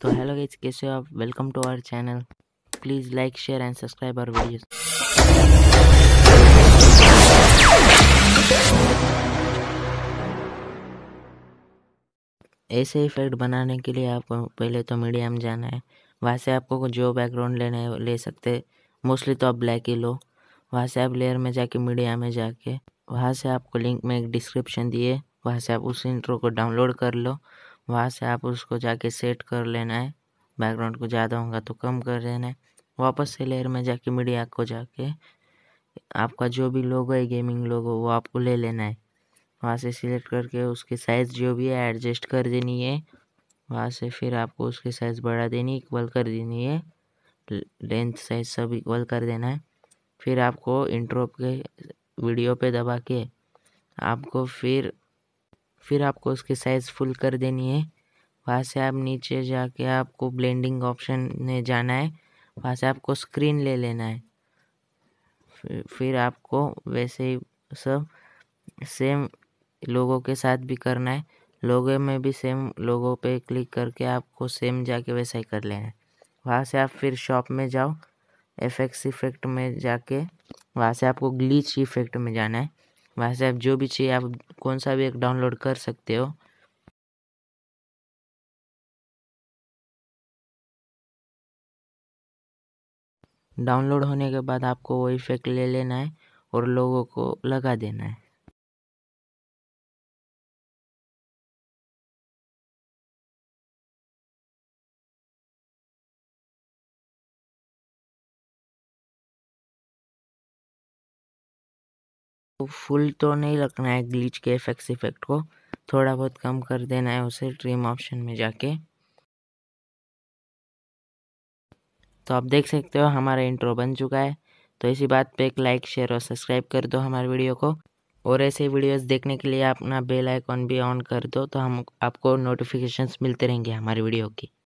तो hello guys कैसे हो आप? Welcome to our channel please like share and subscribe our videos ऐसे इफ़ेक्ट बनाने के लिए आपको पहले तो मीडियम जाना है। वहाँ से आपको जो बैकग्राउंड लेना है ले सकते मोस्टली तो आप ब्लैक ही लो। वहाँ से आप लेयर में जाके मीडिया में जाके, वहाँ से आपको लिंक में एक डिस्क्रिप्शन दिए। वहाँ से आप उस इंट्रो को डाउनलोड कर लो। वहाँ से आप उसको जाके सेट कर लेना है। बैकग्राउंड को ज़्यादा होगा तो कम कर देना है। वापस से लेयर में जाके, मीडिया को जाके आपका जो भी लोगो है, गेमिंग लोगो, वो आपको ले लेना है। वहाँ से सिलेक्ट करके उसकी साइज़ जो भी है, एडजस्ट कर देनी है। वहाँ से फिर आपको उसकी साइज़ बढ़ा देनी इक्वल कर देनी है। लेंथ साइज़ सब इक्वल कर देना है। फिर आपको इंट्रो के वीडियो पे दबा के आपको फिर फिर आपको उसकी साइज़ फुल कर देनी है। वहाँ से आप नीचे जाके आपको ब्लेंडिंग ऑप्शन में जाना है। वहाँ से आपको स्क्रीन ले लेना है। फिर आपको वैसे ही सब सेम लोगों के साथ भी करना है। लोगों में भी सेम लोगों पे क्लिक करके आपको सेम जाके वैसा ही कर लेना है। वहाँ से आप फिर शॉप में जाओ। एफ़ इफ़ेक्ट में जाके वहाँ से आपको ग्लीच इफ़ेक्ट में जाना है। वहाँ से आप जो भी चाहिए, आप कौन सा भी एक डाउनलोड कर सकते हो। डाउनलोड होने के बाद आपको वो इफ़ेक्ट ले लेना है और लोगों को लगा देना है। फुल तो नहीं रखना है ग्लिच के इफेक्ट्स इफ़ेक्ट को। थोड़ा बहुत कम कर देना है उसे ट्रिम ऑप्शन में जाके। तो आप देख सकते हो हमारा इंट्रो बन चुका है। तो इसी बात पे एक लाइक शेयर और सब्सक्राइब कर दो हमारे वीडियो को। और ऐसे वीडियोस देखने के लिए अपना बेल आइकॉन भी ऑन कर दो तो हम आपको नोटिफिकेशंस मिलते रहेंगे हमारे वीडियो की।